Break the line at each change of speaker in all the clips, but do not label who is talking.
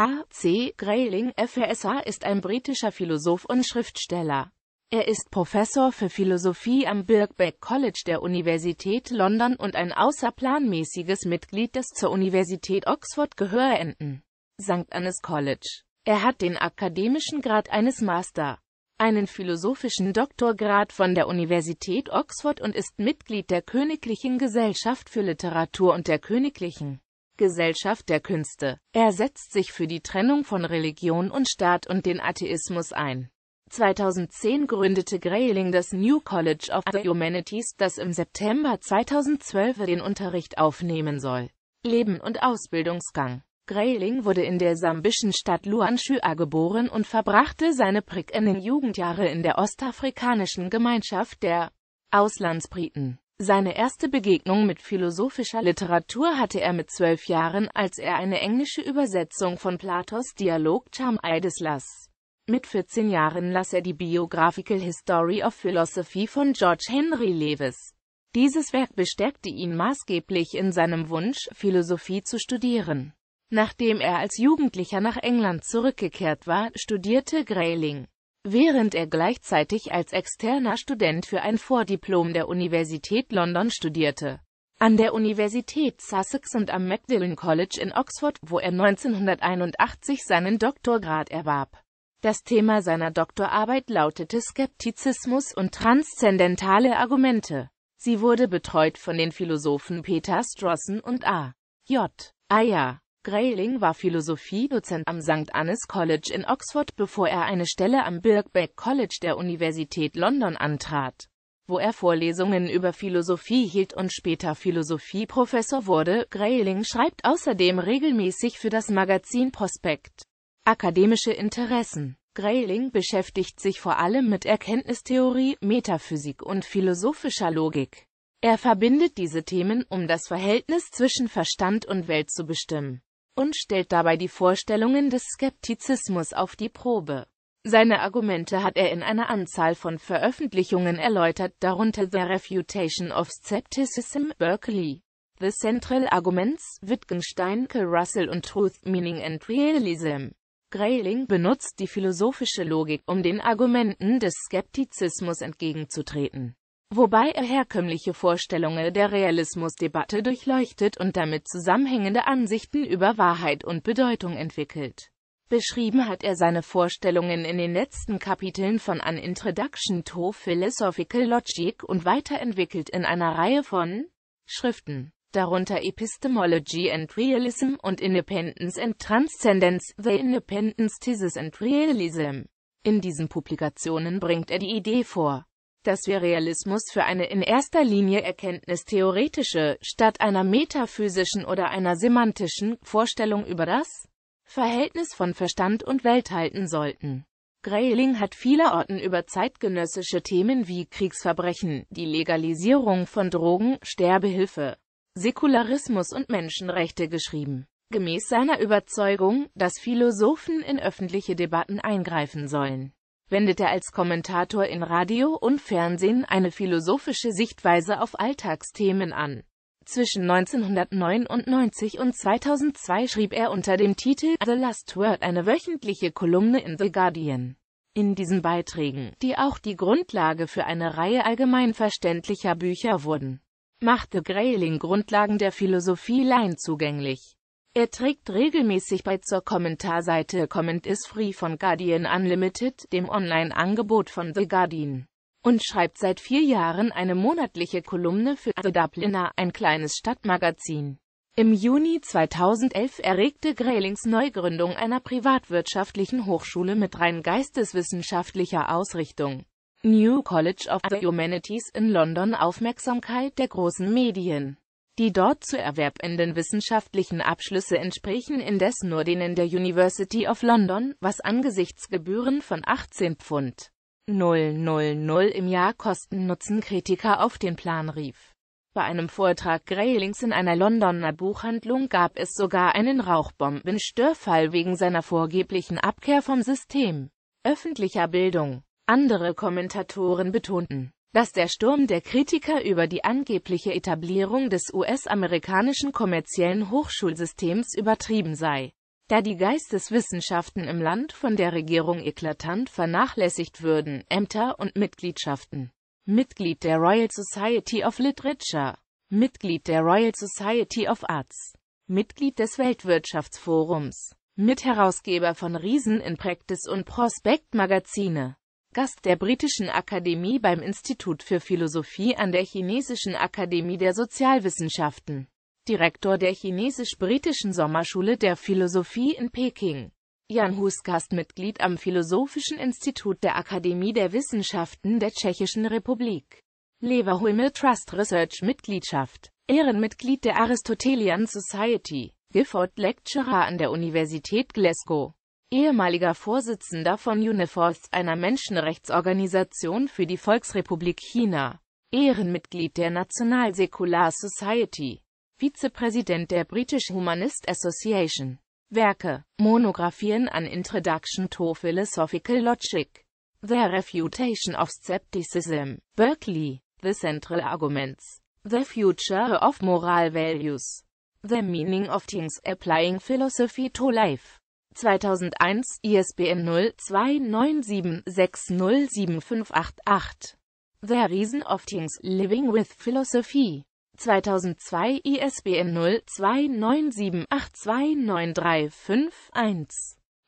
A. C. Grayling FRSH ist ein britischer Philosoph und Schriftsteller. Er ist Professor für Philosophie am Birkbeck College der Universität London und ein außerplanmäßiges Mitglied des zur Universität Oxford gehörenden St. Annes College. Er hat den akademischen Grad eines Master, einen philosophischen Doktorgrad von der Universität Oxford und ist Mitglied der Königlichen Gesellschaft für Literatur und der Königlichen Gesellschaft der Künste. Er setzt sich für die Trennung von Religion und Staat und den Atheismus ein. 2010 gründete Grayling das New College of the Humanities, das im September 2012 den Unterricht aufnehmen soll. Leben und Ausbildungsgang Grayling wurde in der sambischen Stadt Luanshua geboren und verbrachte seine prägenden Jugendjahre in der ostafrikanischen Gemeinschaft der Auslandsbriten. Seine erste Begegnung mit philosophischer Literatur hatte er mit zwölf Jahren, als er eine englische Übersetzung von Platos Dialog Charmides las. Mit 14 Jahren las er die Biographical History of Philosophy von George Henry Lewis. Dieses Werk bestärkte ihn maßgeblich in seinem Wunsch, Philosophie zu studieren. Nachdem er als Jugendlicher nach England zurückgekehrt war, studierte Grayling, während er gleichzeitig als externer Student für ein Vordiplom der Universität London studierte. An der Universität Sussex und am Magdalen College in Oxford, wo er 1981 seinen Doktorgrad erwarb. Das Thema seiner Doktorarbeit lautete Skeptizismus und transzendentale Argumente. Sie wurde betreut von den Philosophen Peter Strawson und A. J. Ayer. Grayling war Philosophiedozent am St. Annes College in Oxford, bevor er eine Stelle am Birkbeck College der Universität London antrat, wo er Vorlesungen über Philosophie hielt und später Philosophieprofessor wurde. Grayling schreibt außerdem regelmäßig für das Magazin Prospekt. Akademische Interessen Grayling beschäftigt sich vor allem mit Erkenntnistheorie, Metaphysik und philosophischer Logik. Er verbindet diese Themen, um das Verhältnis zwischen Verstand und Welt zu bestimmen, und stellt dabei die Vorstellungen des Skeptizismus auf die Probe. Seine Argumente hat er in einer Anzahl von Veröffentlichungen erläutert, darunter The Refutation of Skepticism, Berkeley, The Central Arguments, Wittgenstein, K. Russell und Truth, Meaning and Realism. Grayling benutzt die philosophische Logik, um den Argumenten des Skeptizismus entgegenzutreten, wobei er herkömmliche Vorstellungen der Realismusdebatte durchleuchtet und damit zusammenhängende Ansichten über Wahrheit und Bedeutung entwickelt. Beschrieben hat er seine Vorstellungen in den letzten Kapiteln von An Introduction to Philosophical Logic und weiterentwickelt in einer Reihe von Schriften darunter Epistemology and Realism und Independence and Transcendence, The Independence Thesis and Realism. In diesen Publikationen bringt er die Idee vor, dass wir Realismus für eine in erster Linie erkenntnistheoretische, statt einer metaphysischen oder einer semantischen, Vorstellung über das Verhältnis von Verstand und Welt halten sollten. Grayling hat vielerorten über zeitgenössische Themen wie Kriegsverbrechen, die Legalisierung von Drogen, Sterbehilfe, Säkularismus und Menschenrechte geschrieben. Gemäß seiner Überzeugung, dass Philosophen in öffentliche Debatten eingreifen sollen, wendet er als Kommentator in Radio und Fernsehen eine philosophische Sichtweise auf Alltagsthemen an. Zwischen 1999 und 2002 schrieb er unter dem Titel The Last Word eine wöchentliche Kolumne in The Guardian. In diesen Beiträgen, die auch die Grundlage für eine Reihe allgemeinverständlicher Bücher wurden, machte Grayling Grundlagen der Philosophie Line zugänglich. Er trägt regelmäßig bei zur Kommentarseite Comment is Free von Guardian Unlimited, dem Online-Angebot von The Guardian, und schreibt seit vier Jahren eine monatliche Kolumne für The Dubliner, ein kleines Stadtmagazin. Im Juni 2011 erregte Graylings Neugründung einer privatwirtschaftlichen Hochschule mit rein geisteswissenschaftlicher Ausrichtung New College of the Humanities in London Aufmerksamkeit der großen Medien. Die dort zu erwerbenden wissenschaftlichen Abschlüsse entsprechen indes nur denen der University of London, was angesichts Gebühren von 18 Pfund 000 im Jahr Kosten-Nutzen Kritiker auf den Plan rief. Bei einem Vortrag Graylings in einer Londoner Buchhandlung gab es sogar einen Rauchbombenstörfall wegen seiner vorgeblichen Abkehr vom System öffentlicher Bildung. Andere Kommentatoren betonten, dass der Sturm der Kritiker über die angebliche Etablierung des US-amerikanischen kommerziellen Hochschulsystems übertrieben sei. Da die Geisteswissenschaften im Land von der Regierung eklatant vernachlässigt würden, Ämter und Mitgliedschaften. Mitglied der Royal Society of Literature. Mitglied der Royal Society of Arts. Mitglied des Weltwirtschaftsforums. Mitherausgeber von Riesen in Practice und Prospect Magazine. Gast der Britischen Akademie beim Institut für Philosophie an der Chinesischen Akademie der Sozialwissenschaften. Direktor der Chinesisch-Britischen Sommerschule der Philosophie in Peking. Jan Hus Gastmitglied am Philosophischen Institut der Akademie der Wissenschaften der Tschechischen Republik. Leverhulme Trust Research Mitgliedschaft. Ehrenmitglied der Aristotelian Society. Gifford Lecturer an der Universität Glasgow. Ehemaliger Vorsitzender von UNIFORCE, einer Menschenrechtsorganisation für die Volksrepublik China. Ehrenmitglied der National Secular Society. Vizepräsident der British Humanist Association. Werke, Monographien an Introduction to Philosophical Logic. The Refutation of Skepticism. Berkeley. The Central Arguments. The Future of Moral Values. The Meaning of Things Applying Philosophy to Life. 2001, ISBN 0297607588. The Reason of Things Living with Philosophy. 2002 ISBN 0297829351.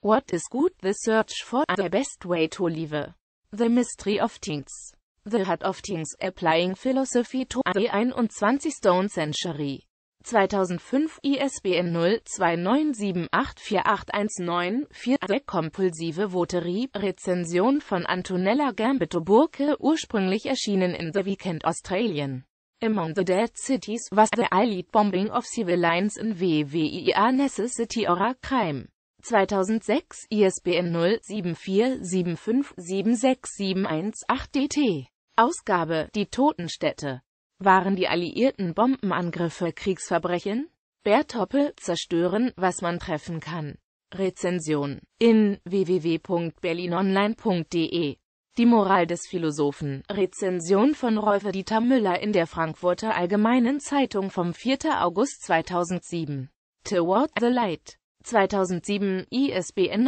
What is good? The search for the best way to live. The mystery of things. The heart of things applying philosophy to the 21st century. 2005 ISBN 0297848194 Der kompulsive Voterie Rezension von Antonella Gambito Burke ursprünglich erschienen in The Weekend Australian. Among the Dead Cities was the elite bombing of civilians in WWIA necessity or a crime. 2006 ISBN 0747576718 dt. Ausgabe Die Totenstätte. Waren die alliierten Bombenangriffe Kriegsverbrechen? Bertoppe zerstören, was man treffen kann. Rezension in www.berlinonline.de die Moral des Philosophen. Rezension von Rolf Dieter Müller in der Frankfurter Allgemeinen Zeitung vom 4. August 2007. Toward the Light. 2007 ISBN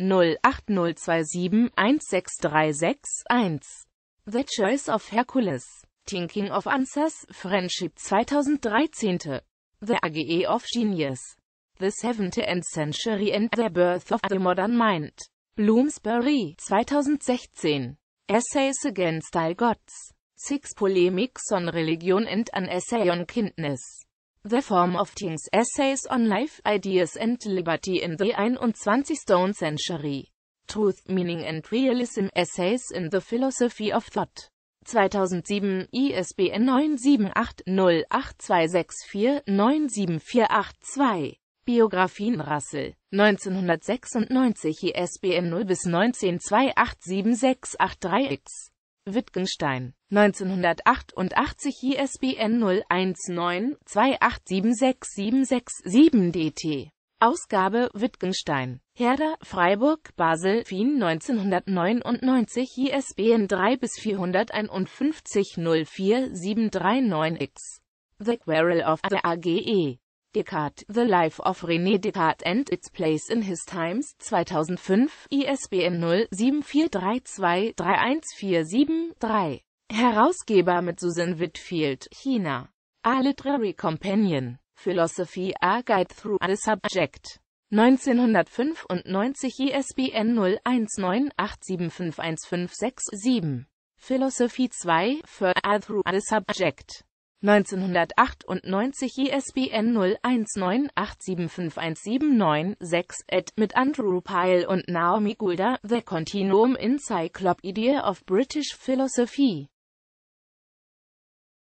9780802716361. The Choice of Hercules. Thinking of Answers, Friendship 2013. The AGE of Genius. The 17th Century and the Birth of the Modern Mind. Bloomsbury, 2016. Essays Against All Gods. Six Polemics on Religion and an Essay on Kindness. The Form of Things Essays on Life, Ideas and Liberty in the 21st Century. Truth, Meaning and Realism Essays in the Philosophy of Thought. 2007 ISBN 9780826497482 Biografien Russell, 1996 ISBN 0 bis 19287683-X. Wittgenstein, 1988 ISBN 019-28766767 dt. Ausgabe Wittgenstein. Herder, Freiburg, Basel, Wien 1999 ISBN 3 bis 451 04739-X. The Quarrel of the AGE. Descartes, The Life of René Descartes and Its Place in His Times, 2005, ISBN 0-7432-31473. Herausgeber mit Susan Whitfield, China. A Literary Companion. Philosophy A Guide Through the Subject. 1995 ISBN 0198751567. Philosophie 2, For A Through the Subject. 1998 ISBN 0198751796 et mit Andrew Pyle und Naomi Goulder The Continuum Encyclopedia of British Philosophy